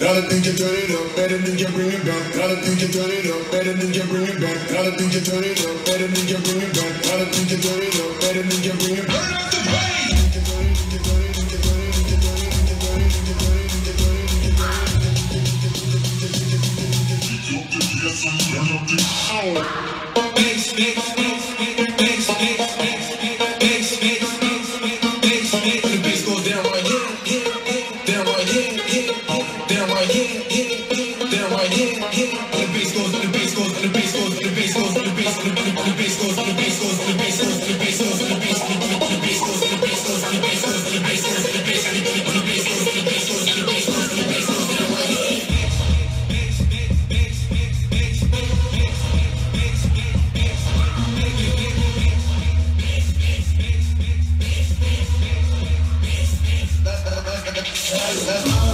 Gotta think you turn it up, better than you bring it back. Gotta think you turn it up, better than you bring it back. Gotta think you turn it up, better than you bring it back. Gotta think you turn it up, better than you bring it back. Burn up the pain. Bass, bass, bass. Love, love, love.